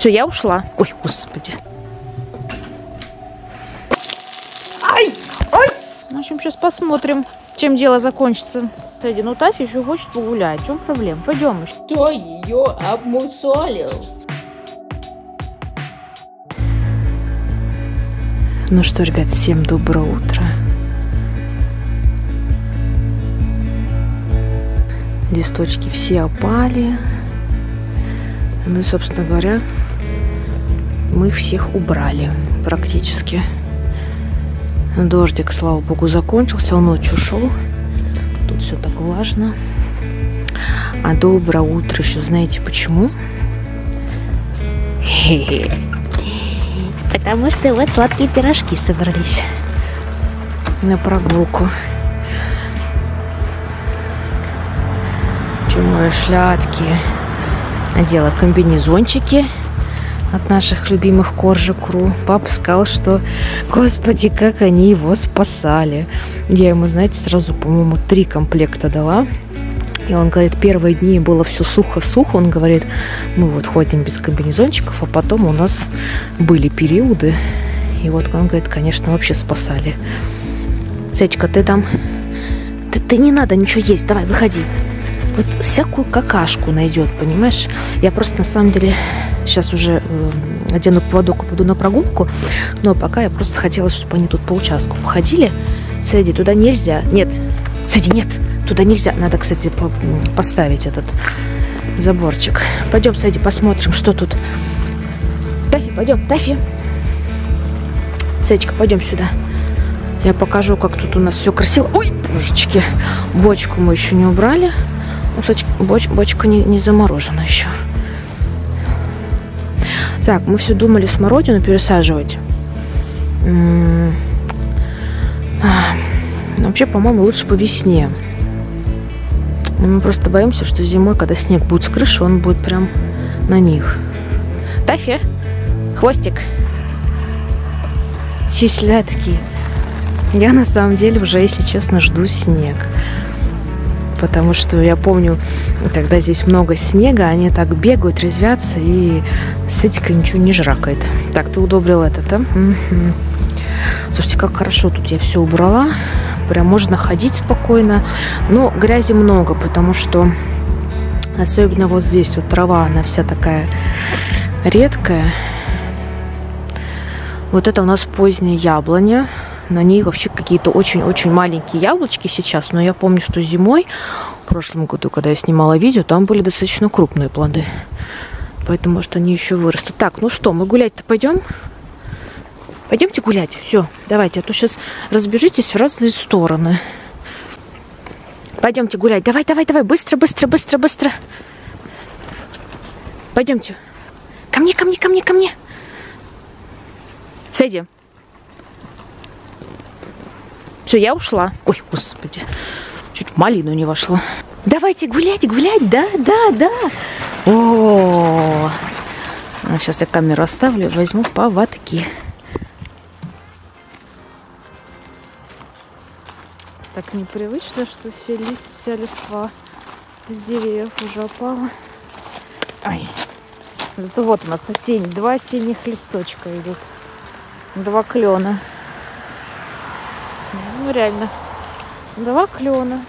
Все, я ушла. Ой, господи. Ай! Ай! В общем, сейчас посмотрим, чем дело закончится. Кстати, ну Тафи еще хочет погулять. В чем проблема? Пойдем. Кто ее обмусолил? Ну что, ребят, всем доброе утро. Листочки все опали. Ну и, собственно говоря, мы всех убрали практически. Дождик, слава богу, закончился, он ночью шел. Тут все так влажно. А доброе утро еще знаете почему? Потому что вот сладкие пирожки собрались на прогулку. Чумовые шляпки. Одела комбинезончики от наших любимых Коржикру. Папа сказал, что, господи, как они его спасали. Я ему, знаете, сразу, по-моему, три комплекта дала. И он говорит, первые дни было все сухо-сухо. Он говорит, мы вот ходим без комбинезончиков, а потом у нас были периоды. И вот он говорит, конечно, вообще спасали. Сечка, ты там... Ты, ты не надо ничего есть, давай, выходи. Вот всякую какашку найдет, понимаешь? Я просто на самом деле сейчас уже э, одену поводок и пойду на прогулку, но пока я просто хотела, чтобы они тут по участку походили. Сэдди, туда нельзя. Нет, Сэдди, нет, туда нельзя. Надо, кстати, по поставить этот заборчик. Пойдем, Сэдди, посмотрим, что тут. Тафи, пойдем, Тафи. Сэдичка, пойдем сюда. Я покажу, как тут у нас все красиво. Ой, божечки, бочку мы еще не убрали. Кстати, боч, бочка не, не заморожена еще. Так, мы все думали смородину пересаживать. М -м -м. Вообще, по-моему, лучше по весне. Мы просто боимся, что зимой, когда снег будет с крыши, он будет прям на них. Тафи, хвостик. Сисляцкий. Я на самом деле уже, если честно, жду снег. Потому что я помню, когда здесь много снега, они так бегают, резвятся, и Сетика ничего не жракает. Так, ты удобрил это, да? Угу. Слушайте, как хорошо тут я все убрала. Прям можно ходить спокойно. Но грязи много, потому что особенно вот здесь вот трава, она вся такая редкая. Вот это у нас поздняя яблоня. На ней вообще какие-то очень-очень маленькие яблочки сейчас. Но я помню, что зимой, в прошлом году, когда я снимала видео, там были достаточно крупные плоды. Поэтому, может, они еще вырастут. Так, ну что, мы гулять-то пойдем? Пойдемте гулять. Все, давайте, а то сейчас разбежитесь в разные стороны. Пойдемте гулять. Давай, давай, давай, быстро, быстро, быстро, быстро. Пойдемте. Ко мне, ко мне, ко мне, ко мне. Сэдди. Все, я ушла. Ой, господи. Чуть в малину не вошла. Давайте гулять, гулять, да, да, да. О, а сейчас я камеру оставлю, возьму поводки. Так непривычно, что все листья, листва с деревьев уже опала. Ай. Зато вот у нас осень, два осенних листочка идут. Два клена. Ну реально. Два клена.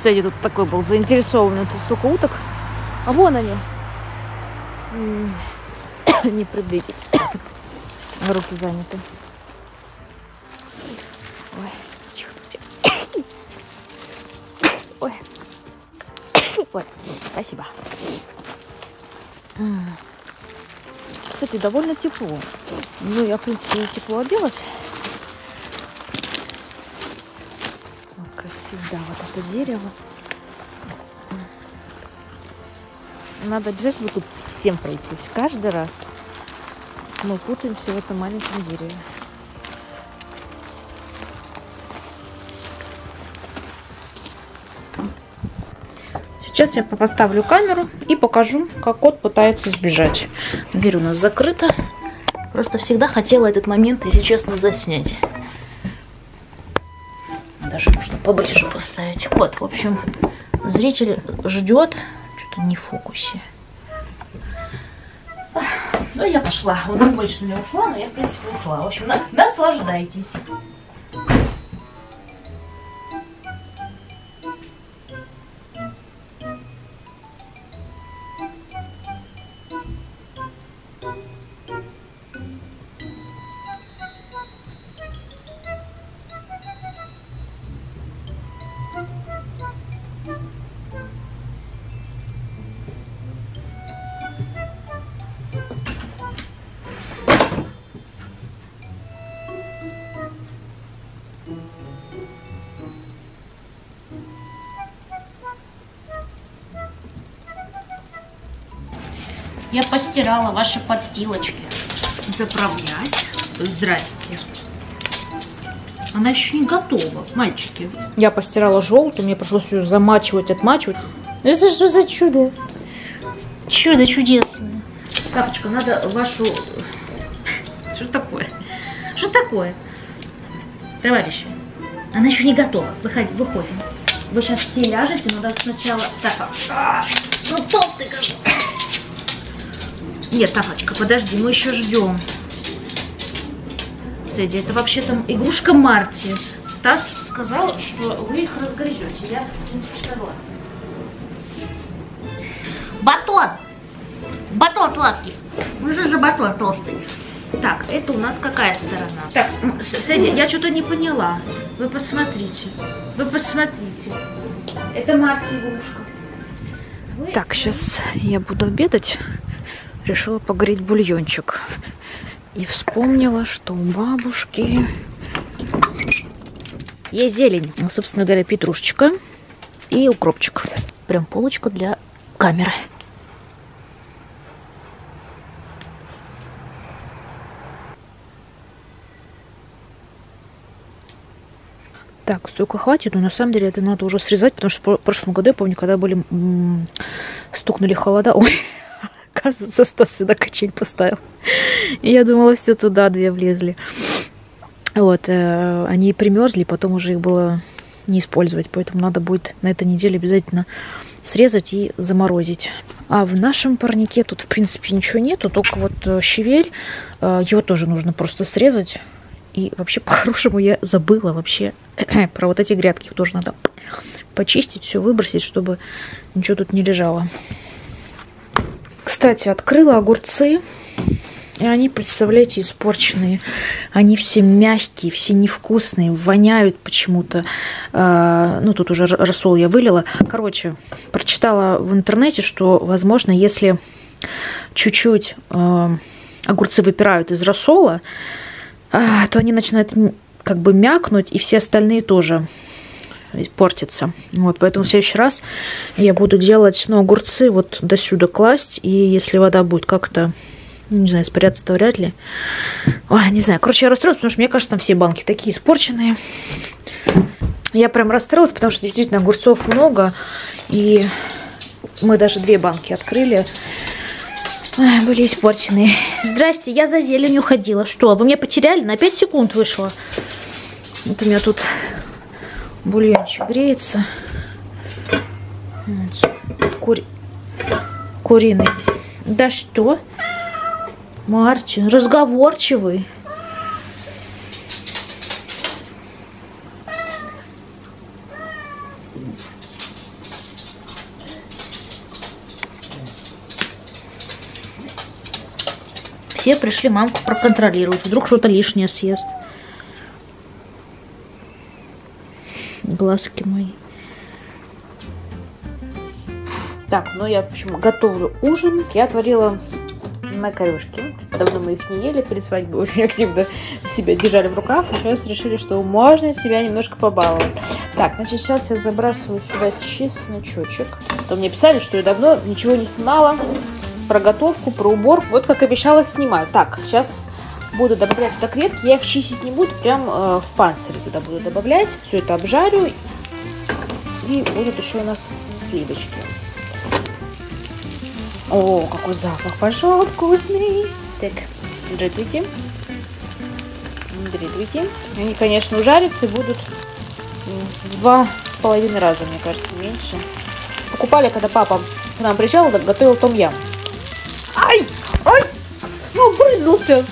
Кстати, тут такой был заинтересованный. Тут столько уток. А вон они. Не приблизить. Руки заняты. Ой, спасибо. Кстати, довольно тепло. Ну, я, в принципе, тепло оделась. Красиво, да, вот это дерево. Надо обязательно тут всем пройтись. Каждый раз мы путаемся в этом маленьком дереве. Сейчас я поставлю камеру и покажу, как кот пытается сбежать. Дверь у нас закрыта. Просто всегда хотела этот момент, если честно, заснять. поближе поставить. Вот, в общем, зритель ждет. Что-то не в фокусе. Ну, я пошла. Он больше не ушла, но я, в принципе, ушла. В общем, на наслаждайтесь. Я постирала ваши подстилочки. Заправлять. Здрасте. Она еще не готова, мальчики. Я постирала желтую, мне пришлось ее замачивать, отмачивать. Это что за чудо? Чудо чудесное. Капочка, надо вашу... Что такое? Что такое? Товарищи, она еще не готова. Выходи, выходим. Вы сейчас все ляжете, но надо сначала... Так, а, ну толстый какой. Нет, Тафочка, подожди, мы еще ждем. Сэдди, это вообще-то игрушка Марти. Стас сказал, что вы их разгрызете. Я, в принципе, согласна. Батон! Батон сладкий. Ну что за батон толстый? Так, это у нас какая сторона? Так, Сэдди, я что-то не поняла. Вы посмотрите. Вы посмотрите. Это Марти игрушка. Вы... Так, сейчас я буду обедать решила погреть бульончик. И вспомнила, что у бабушки есть зелень. Ну, собственно говоря, петрушечка и укропчик. Прям полочка для камеры. Так, столько хватит, но на самом деле это надо уже срезать, потому что в прошлом году, я помню, когда были стукнули холода, ой, Оказывается, Стас сюда качель поставил. Я думала, все туда две влезли. Вот, э, они примерзли, потом уже их было не использовать, поэтому надо будет на этой неделе обязательно срезать и заморозить. А в нашем парнике тут, в принципе, ничего нету, только вот э, щавель, э, его тоже нужно просто срезать. И вообще, по-хорошему, я забыла вообще про вот эти грядки. Их тоже надо почистить, все выбросить, чтобы ничего тут не лежало. Кстати, открыла огурцы. И они, представляете, испорченные. Они все мягкие, все невкусные, воняют почему-то. А, ну, тут уже рассол я вылила. Короче, прочитала в интернете, что, возможно, если чуть-чуть а, огурцы выпирают из рассола, а, то они начинают как бы мякнуть, и все остальные тоже портится. Вот, поэтому в следующий раз я буду делать, ну, огурцы вот до сюда класть, и если вода будет как-то, не знаю, испаряться, то вряд ли. Ой, не знаю, короче, я расстроилась, потому что мне кажется, там все банки такие испорченные. Я прям расстроилась, потому что действительно огурцов много, и мы даже две банки открыли. Ой, были испорченные. Здрасте, я за зеленью ходила. Что, вы меня потеряли? На 5 секунд вышла. Вот у меня тут бульончик греется. Кури... Куриный. Да что? Мартин, разговорчивый. Все пришли мамку проконтролировать. Вдруг что-то лишнее съест. Глазки мои. Так, ну я, в общем, готовлю ужин. Я отварила макарешки. Давно мы их не ели перед свадьбой. Очень активно себя держали в руках. А сейчас решили, что можно себя немножко побаловать. Так, значит, сейчас я забрасываю сюда чесночочек. То мне писали, что я давно ничего не снимала. Про готовку, про уборку. Вот как обещала, снимаю. Так, сейчас буду добавлять туда креветки. Я их чистить не буду, прям э, в панцире туда буду добавлять. Все это обжарю. И будут еще у нас сливочки. О, какой запах пошел вкусный. Так, здравствуйте. Здравствуйте. Они, конечно, ужарятся и будут два с половиной раза, мне кажется, меньше. Покупали, когда папа к нам приезжал, готовил том ям. Ай! Ай! Ну, брызнулся.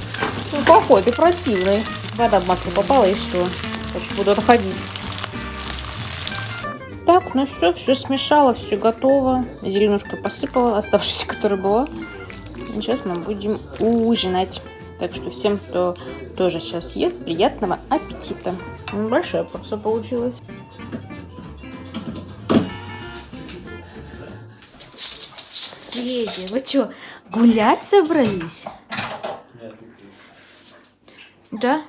Ну, плохой, ты противный. Вода в масло попала и все. Сейчас буду отходить. Так, ну все, все смешала, все готово. Зеленушкой посыпала, оставшуюся, которая была. И сейчас мы будем ужинать. Так что всем, кто тоже сейчас ест, приятного аппетита. Большая порция получилась. Сведи, вы что, гулять собрались? Да?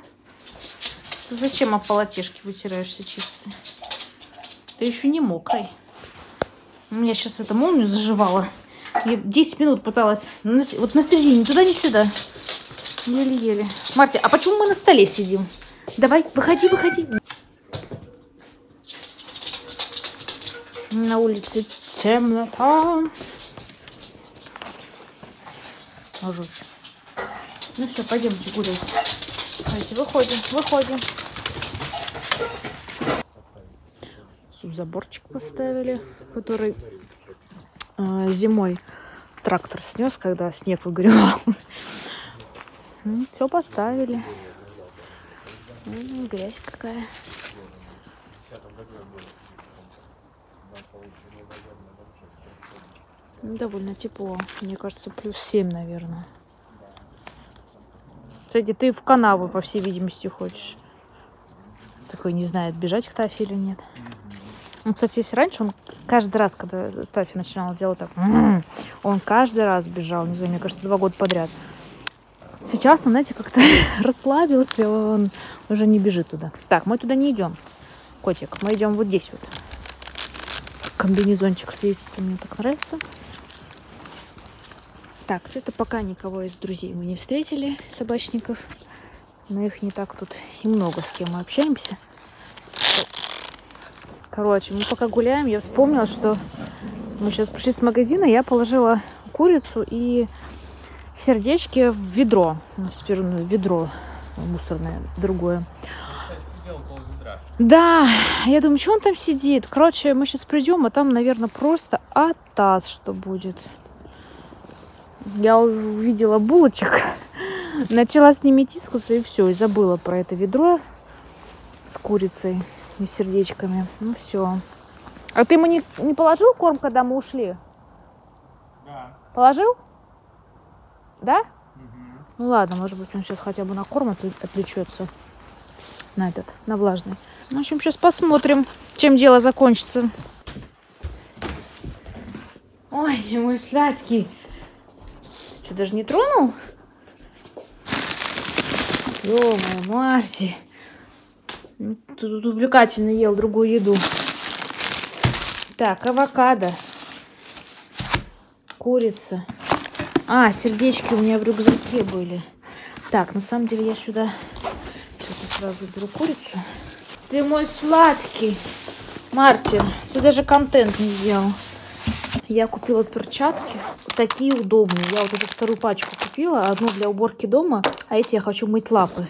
Ты зачем о полотешке вытираешься чисто? Ты еще не мокрый. У меня сейчас это молнию заживала. Я 10 минут пыталась. Вот на середине, туда не сюда. Еле-еле. Марти, а почему мы на столе сидим? Давай, выходи, выходи. На улице темнота. Жуть. Ну все, пойдемте гулять. Давайте, выходим, выходим. Тут заборчик поставили, который э, зимой трактор снес, когда снег выгревал. Ну, Все поставили. Грязь какая. Довольно тепло. Мне кажется, плюс 7, наверное. Кстати, ты в канаву, по всей видимости, хочешь. Такой не знает, бежать к Тафи или нет. Ну, кстати, если раньше он каждый раз, когда Тафи начинал делать так, он каждый раз бежал, не знаю, мне кажется, два года подряд. Сейчас он, знаете, как-то расслабился, он уже не бежит туда. Так, мы туда не идем, котик, мы идем вот здесь вот. Комбинезончик светится, мне так нравится. Так, что-то пока никого из друзей мы не встретили, собачников. Но их не так тут и много, с кем мы общаемся. Короче, мы пока гуляем, я вспомнила, что мы сейчас пришли с магазина, я положила курицу и сердечки в ведро. Ну, ведро мусорное, другое. Да, я думаю, что он там сидит? Короче, мы сейчас придем, а там, наверное, просто атас, что будет. Я увидела булочек, начала с ними тискаться и все, и забыла про это ведро с курицей и сердечками. Ну все. А ты ему не, не положил корм, когда мы ушли? Да. Положил? Да? Мгм. Ну ладно, может быть, он сейчас хотя бы на корм отвле- отвлечется. На этот, на влажный. Ну, В общем, сейчас посмотрим, чем дело закончится. Ой, мой сладкий. Что, даже не тронул? ё Марти. Ну, Ты тут увлекательно ел другую еду. Так, авокадо. Курица. А, сердечки у меня в рюкзаке были. Так, на самом деле я сюда... Сейчас я сразу беру курицу. Ты мой сладкий. Мартин, ты даже контент не сделал. Я купила перчатки. Такие удобные. Я вот уже вторую пачку купила. Одну для уборки дома, а эти я хочу мыть лапы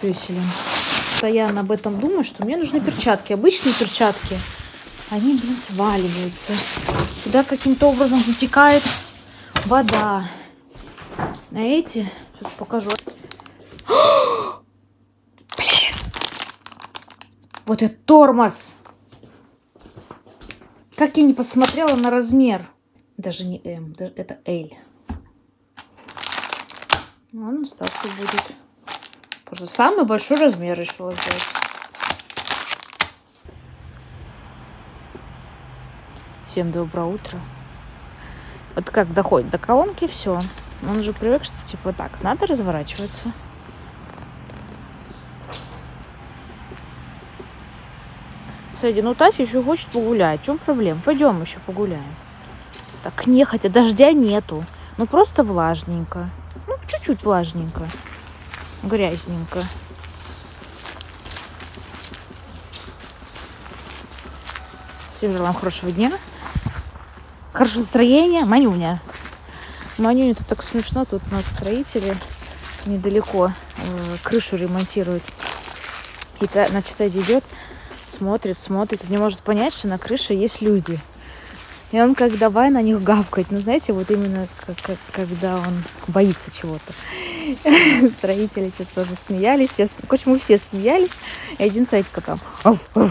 пёселем. Постоянно об этом думаю, что мне нужны перчатки. Обычные перчатки. Они, блин, сваливаются. Туда каким-то образом затекает вода. А эти, сейчас покажу. Блин. Вот это тормоз. Как я не посмотрела на размер. Даже не М, это L. Ладно, ставка будет. Просто самый большой размер решила взять. Всем доброе утро. Вот как доходит до колонки, все. Он уже привык, что типа так, надо разворачиваться. Кстати, ну Тафи еще хочет погулять. В чем проблема? Пойдем еще погуляем. Так не, хотя дождя нету. Ну просто влажненько. Ну, чуть-чуть влажненько. Грязненько. Всем желаем хорошего дня. Хорошего настроения. Манюня. Манюня, тут так смешно. Тут у нас строители недалеко э, крышу ремонтируют. И на часаде идет. Смотрит, смотрит, не может понять, что на крыше есть люди. И он как давай на них гавкать. Ну, знаете, вот именно как, как- когда он боится чего-то. Строители что-то тоже смеялись. См- короче, мы все смеялись. И один садика там. «Ау, ау».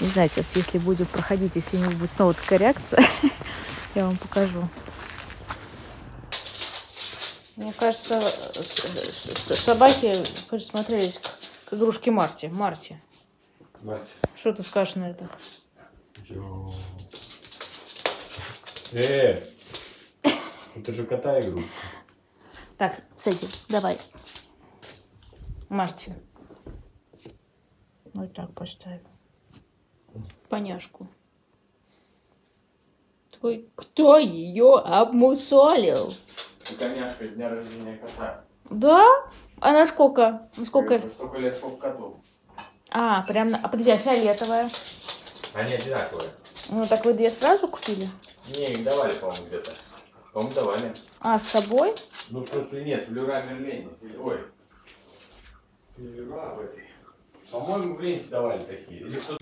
Не знаю, сейчас, если будет проходить, если у него будет снова такая реакция, я вам покажу. Мне кажется, собаки присмотрелись к игрушке Марти. Марти, Мать. что ты скажешь на это? Чё? Э! Это же кота игрушка. Так, Сэдди, давай. Марти. Вот так поставим. Поняшку. Такой, кто ее обмусолил? Коняшка дня рождения кота. Да? А на сколько? На сколько? Столько лет, сколько котов. А, прям на... А подожди, а фиолетовая? Они одинаковые. Ну, так вы две сразу купили? Не, их давали, по-моему, где-то. По-моему, давали. А, с собой? Ну, в смысле, нет, в Люра Мерлене. Ой. В Люра в этой. По-моему, в ленте давали такие. Или кто